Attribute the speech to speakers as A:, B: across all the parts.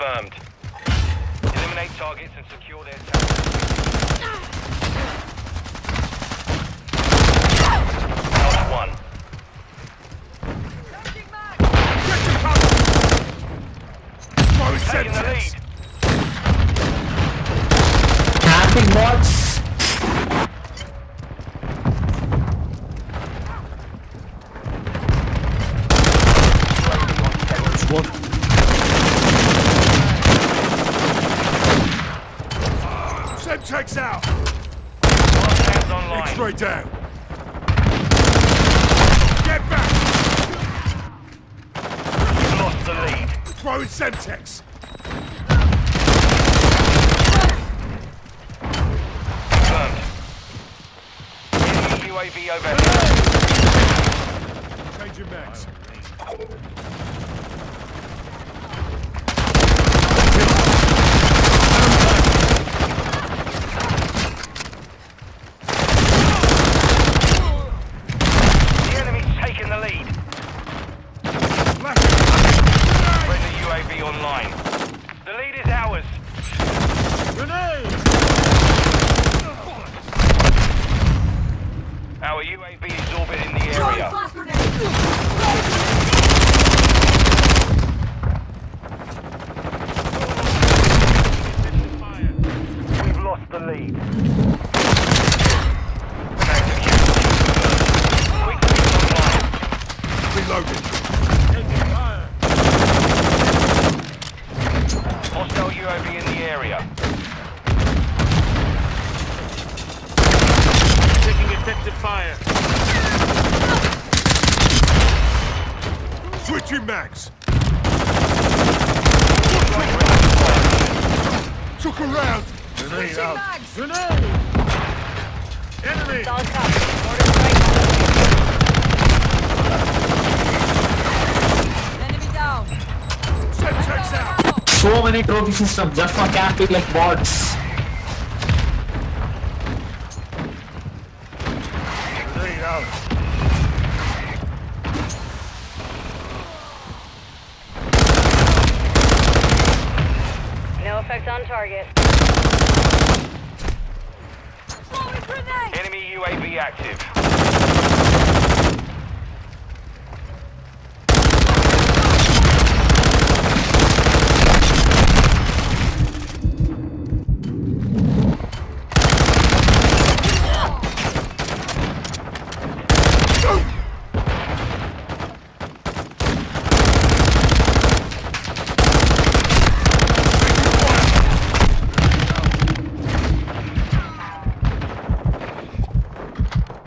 A: confirmed. Eliminate targets and secure their territory. Lost one.
B: Get to cover! Throw
A: Taking the lead.
C: Camping bots.
B: One. Semtex out!
A: Hands online.
B: X-ray down! Get back!
A: Lost the lead.
B: Throwing Semtex!
A: Confirmed. UAV overhead.
B: Changing mags.
A: The enemy's taken the lead. Friendly UAV online. The lead is ours. Our UAV is orbiting the area. We've lost the lead.
B: Reloading.
A: Hostile UAV in the area.
D: Taking effective fire.
B: Switching mags. Took a round. Grenade out.
D: Grenade! Enemy!
E: Solid copy. Order strike. Enemy down.
B: Semtex out.
C: So many trophy systems just for camping like bots.
B: Grenade out.
E: No effect on target.
A: Enemy UAV active.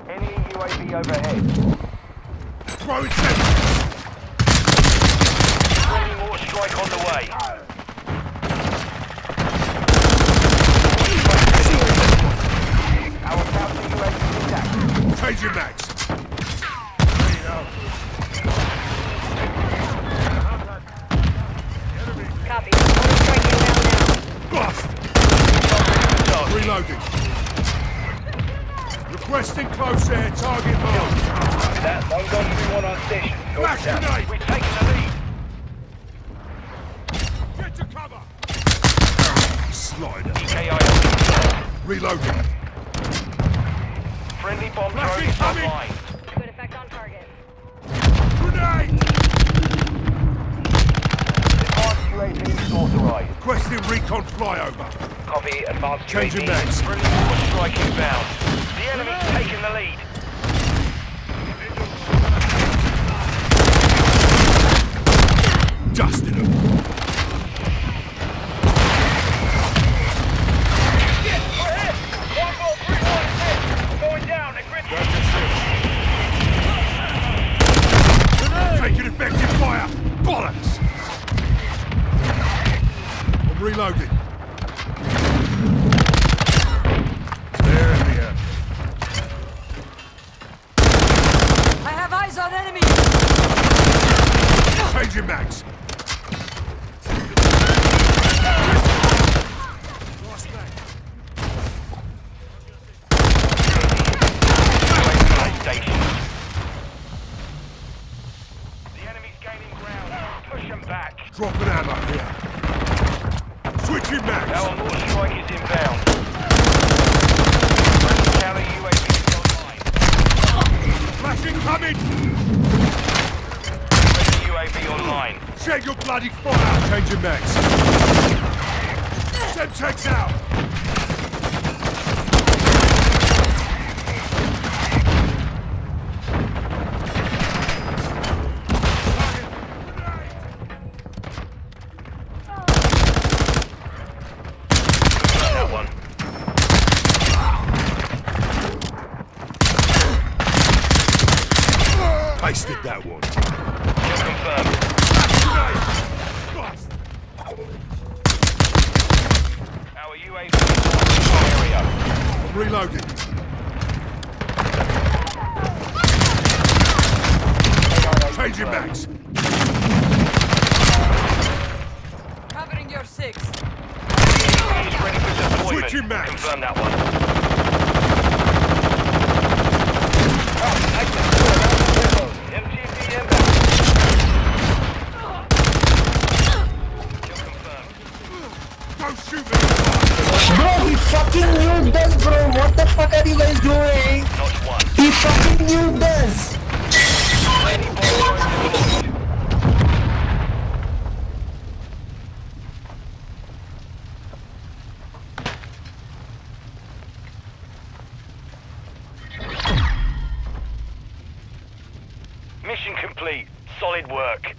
A: Enemy UAV overhead.
B: Throwing Semtex.
A: Friendly strike on the way. Our counter UAV is active.
B: Changing mags. Grenade.
E: Copy. Order strike inbound now.
B: Blast.
A: Target.
B: Reloading. Requesting close air target mark.
A: That one gun three one on station. Go
B: Flash grenade.
A: We're taking the lead.
B: Get to cover. Slider.
A: EKI
B: Reloading.
A: Friendly bomb
B: Flashing,
A: drone
B: coming.
A: online.
E: Good effect on target.
B: Grenade.
A: Advanced UAV is authorized.
B: Requesting recon flyover.
A: Copy. Advanced
B: Changing
A: UAV.
B: mags.
A: Friendly mortar strike inbound. The enemy's taking the lead.
B: Dusting
E: Our mortar
B: strike is inbound. Counter
A: UAV
B: online.
A: UAV online.
B: Your bloody fire! Change your Semtex out! Pasted that one.
A: Kill confirmed.
B: Bust!
A: Our UAV is in the area.
B: I'm reloading. Changing mags.
E: Covering your six.
A: He's ready for deployment.
B: Switching mags.
A: Confirm that one. Complete. Solid work.